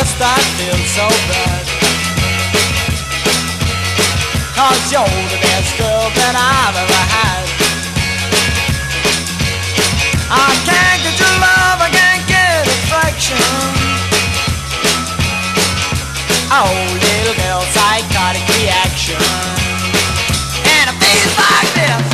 confess I feel so bad. Cause you're the best girl that I've ever had. I can't get your love, I can't get affection. Oh, little girl, psychotic reaction. And it feels like this.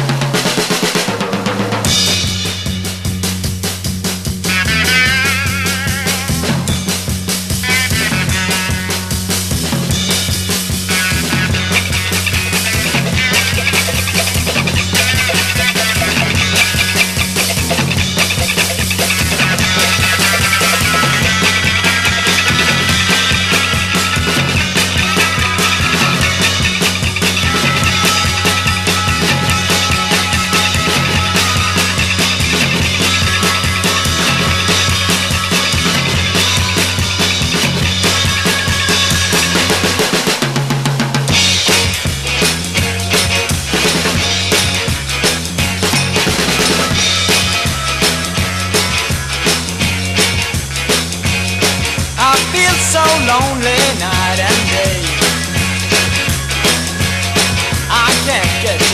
so lonely night and day. I can't get